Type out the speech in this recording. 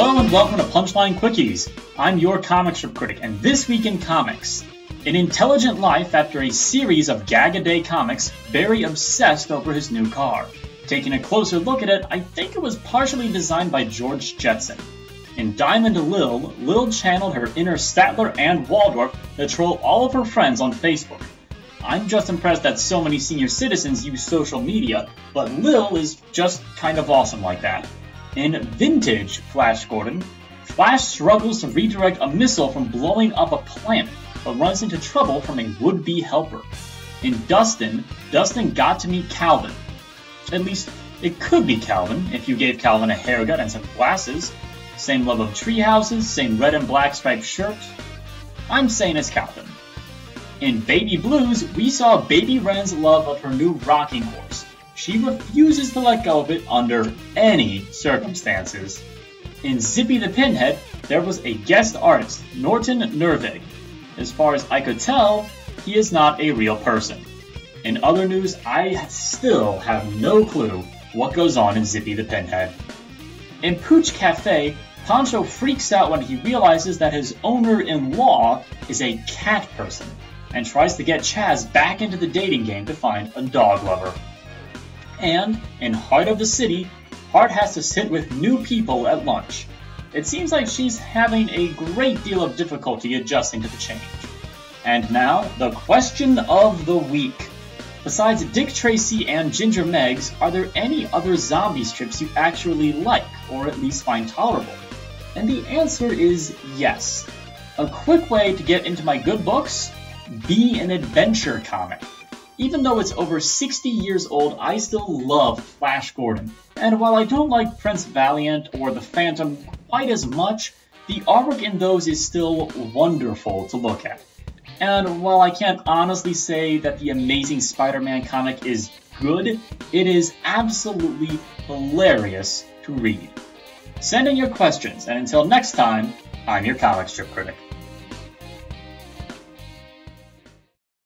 Hello and welcome to Punchline Quickies. I'm your comic strip critic, and this week in comics, in Intelligent Life, after a series of gag-a-day comics, Barry obsessed over his new car. Taking a closer look at it, I think it was partially designed by George Jetson. In Diamond Lil, Lil channeled her inner Statler and Waldorf to troll all of her friends on Facebook. I'm just impressed that so many senior citizens use social media, but Lil is just kind of awesome like that. In Vintage Flash Gordon, Flash struggles to redirect a missile from blowing up a plant, but runs into trouble from a would-be helper. In Dustin, Dustin got to meet Calvin. At least, it could be Calvin if you gave Calvin a haircut and some glasses. Same love of tree houses, same red and black striped shirt. I'm saying it's Calvin. In Baby Blues, we saw Baby Wren's love of her new rocking horse. She refuses to let go of it under any circumstances. In Zippy the Pinhead, there was a guest artist, Norton Nervig. As far as I could tell, he is not a real person. In other news, I still have no clue what goes on in Zippy the Pinhead. In Pooch Cafe, Poncho freaks out when he realizes that his owner-in-law is a cat person and tries to get Chazz back into the dating game to find a dog lover. And in Heart of the City, Heart has to sit with new people at lunch. It seems like she's having a great deal of difficulty adjusting to the change. And now, the question of the week. Besides Dick Tracy and Ginger Meggs, are there any other zombie strips you actually like, or at least find tolerable? And the answer is yes. A quick way to get into my good books? Be an adventure comic. Even though it's over 60 years old, I still love Flash Gordon. And while I don't like Prince Valiant or the Phantom quite as much, the artwork in those is still wonderful to look at. And while I can't honestly say that the Amazing Spider-Man comic is good, it is absolutely hilarious to read. Send in your questions, and until next time, I'm your comic strip critic.